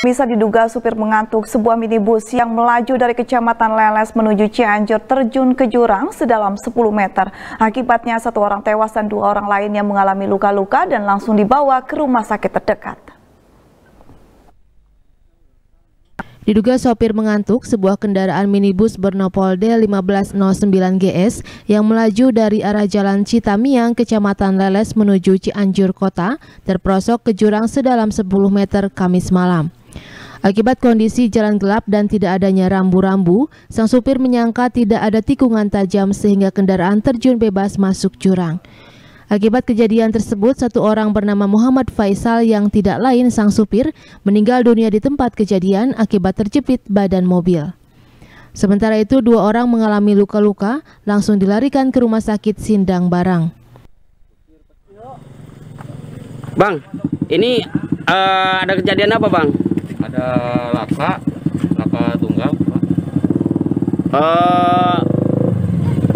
Bisa diduga supir mengantuk sebuah minibus yang melaju dari Kecamatan Leles menuju Cianjur terjun ke jurang sedalam 10 meter. Akibatnya satu orang tewas dan dua orang lain yang mengalami luka-luka dan langsung dibawa ke rumah sakit terdekat. Diduga sopir mengantuk, sebuah kendaraan minibus bernopol D1509GS yang melaju dari arah Jalan Citamiang, Kecamatan Leles menuju Cianjur Kota, terprosok ke jurang sedalam 10 meter Kamis malam. Akibat kondisi jalan gelap dan tidak adanya rambu-rambu, sang supir menyangka tidak ada tikungan tajam sehingga kendaraan terjun bebas masuk jurang. Akibat kejadian tersebut, satu orang bernama Muhammad Faisal yang tidak lain sang supir meninggal dunia di tempat kejadian akibat terjepit badan mobil. Sementara itu, dua orang mengalami luka-luka langsung dilarikan ke rumah sakit Sindang Barang. Bang, ini uh, ada kejadian apa bang? Ada laka laka tunggal uh,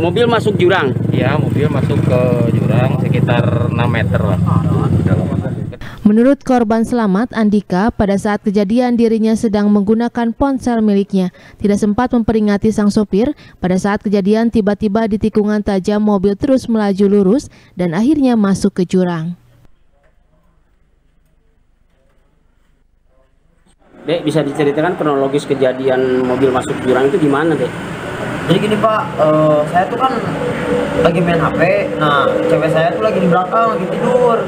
mobil masuk jurang ya mobil masuk ke jurang sekitar 6 meter lah Menurut korban selamat, Andika, pada saat kejadian dirinya sedang menggunakan ponsel miliknya. Tidak sempat memperingati sang sopir, pada saat kejadian tiba-tiba di tikungan tajam mobil terus melaju lurus dan akhirnya masuk ke jurang. Dek, bisa diceritakan kronologis kejadian mobil masuk jurang itu gimana, Dek? Jadi gini Pak, uh, saya tuh kan lagi main HP, nah cewek saya tuh lagi di belakang, lagi tidur.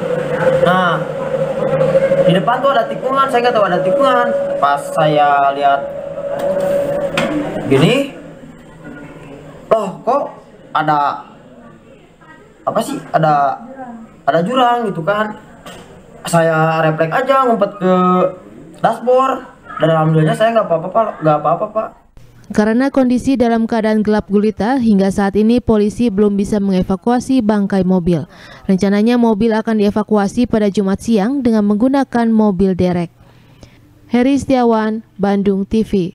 Nah, di depan tuh ada tikungan, saya nggak tahu ada tikungan. Pas saya lihat gini, loh kok ada apa sih? Ada ada jurang gitu kan? Saya refleks aja ngumpet ke dashboard dan alhamdulillah saya nggak apa-apa pak nggak apa-apa pak karena kondisi dalam keadaan gelap gulita, hingga saat ini polisi belum bisa mengevakuasi bangkai mobil. Rencananya mobil akan dievakuasi pada Jumat siang dengan menggunakan mobil derek. Heri Setiawan, Bandung TV